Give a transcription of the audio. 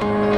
Bye.